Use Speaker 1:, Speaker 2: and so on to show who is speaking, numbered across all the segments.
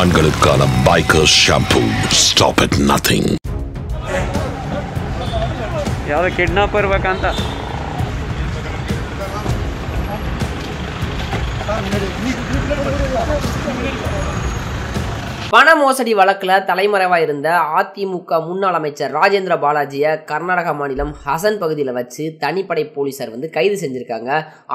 Speaker 1: ஆண்களுக்கான biker shampoo stop at nothing
Speaker 2: ಯಾವುದೋ kidnap ಇರ್ಬೇಕಂತ
Speaker 3: பண மோசடி வழக்கில் தலைமறைவாக இருந்த அதிமுக முன்னாள் அமைச்சர் ராஜேந்திர பாலாஜியை கர்நாடக மாநிலம் ஹசன் பகுதியில் வச்சு தனிப்படை போலீசார் வந்து கைது செஞ்சுருக்காங்க.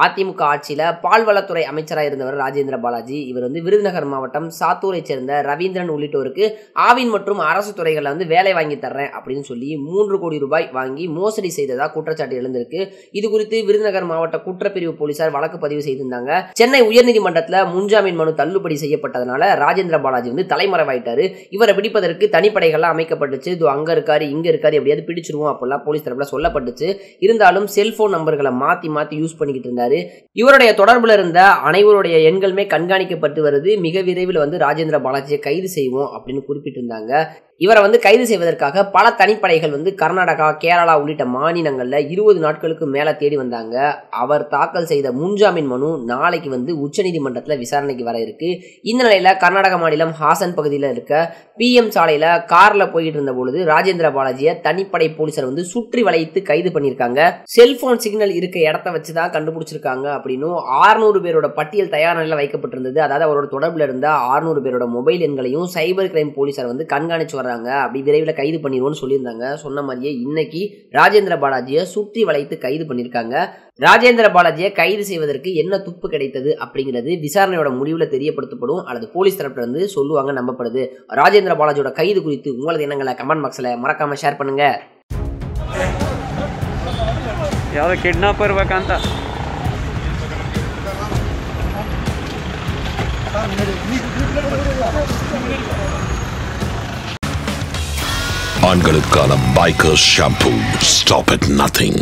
Speaker 3: அதிமுக ஆட்சியில் பால்வளத்துறை அமைச்சராக இருந்தவர் ராஜேந்திர பாலாஜி. இவர் வந்து விருதுநகர் மாவட்டம் சாத்தூரை சேர்ந்த ரவீந்திரன் உள்ளிட்டோருக்கு ஆவின் மற்றும் அரசு துறைகளில் வந்து வேலை வாங்கி தர்றேன் அப்படின்னு சொல்லி மூன்று கோடி ரூபாய் வாங்கி மோசடி செய்ததாக குற்றச்சாட்டு எழுந்திருக்கு. இது குறித்து விருதுநகர் மாவட்ட குற்றப்பிரிவு போலீசார் வழக்கு பதிவு செய்திருந்தாங்க. சென்னை உயர்நீதிமன்றத்தில் முன்ஜாமீன் மனு தள்ளுபடி செய்யப்பட்டதனால ராஜேந்திர பாலாஜி வந்து தலைமறைவாயிட்டாரு. இவரை பிடிப்பதற்கு தனிப்படைகள்லாம் அமைக்கப்பட்டுச்சு. இது அங்கே இருக்காரு இங்கே இருக்காரு எப்படியாவது பிடிச்சிருவோம் அப்படிலாம் போலீஸ் தரப்பில் சொல்லப்பட்டுச்சு. இருந்தாலும் செல்போன் நம்பர்களை மாற்றி மாற்றி யூஸ் பண்ணிக்கிட்டு இருந்தாரு. இவருடைய தொடர்பில் இருந்த அனைவருடைய எண்களுமே கண்காணிக்கப்பட்டு வருது. மிக விரைவில் வந்து ராஜேந்திர பாலாஜியை கைது செய்வோம் அப்படின்னு குறிப்பிட்டிருந்தாங்க. இவரை வந்து கைது செய்வதற்காக பல தனிப்படைகள் வந்து கர்நாடகா கேரளா உள்ளிட்ட மாநிலங்களில் இருபது நாட்களுக்கு மேலே தேடி வந்தாங்க. அவர் தாக்கல் செய்த முன்ஜாமீன் மனு நாளைக்கு வந்து உச்சநீதிமன்றத்தில் விசாரணைக்கு வர இருக்கு. இந்த நிலையில் கர்நாடக மாநிலம் ஹாசன் பகுதியில் இருக்க பிஎம் சாலையில் காரில் போயிட்டு இருந்த பொழுது ராஜேந்திர பாலாஜியை தனிப்படை போலீசார் வந்து சுற்றி வளைத்து கைது பண்ணியிருக்காங்க. செல்போன் சிக்னல் இருக்க இடத்த வச்சு தான் கண்டுபிடிச்சிருக்காங்க அப்படின்னும் ஆறுநூறு பேரோட பட்டியல் தயார் நிலையில் வைக்கப்பட்டிருந்தது. அதாவது அவரோட தொடர்பில் இருந்த ஆறுநூறு பேரோட மொபைல் எண்களையும் சைபர் கிரைம் போலீசார் வந்து கண்காணிச்சு வர வர்றாங்க அப்படி விரைவில் கைது பண்ணிடுவோம்னு சொல்லியிருந்தாங்க சொன்ன மாதிரியே இன்னைக்கு ராஜேந்திர பாலாஜியை சுற்றி வளைத்து கைது பண்ணியிருக்காங்க ராஜேந்திர பாலாஜியை கைது செய்வதற்கு என்ன துப்பு கிடைத்தது அப்படிங்கிறது விசாரணையோட முடிவில் தெரியப்படுத்தப்படும் அல்லது போலீஸ் தரப்புல இருந்து சொல்லுவாங்க நம்பப்படுது ராஜேந்திர பாலாஜியோட கைது குறித்து உங்களது எண்ணங்களை கமெண்ட் பாக்ஸில் மறக்காம ஷேர் பண்ணுங்க
Speaker 2: ಯಾವುದೋ ಕಿಡ್ನಾಪ್ ಇರ್ಬೇಕಂತ
Speaker 1: ஆண்களுக்கான biker shampoo stop at nothing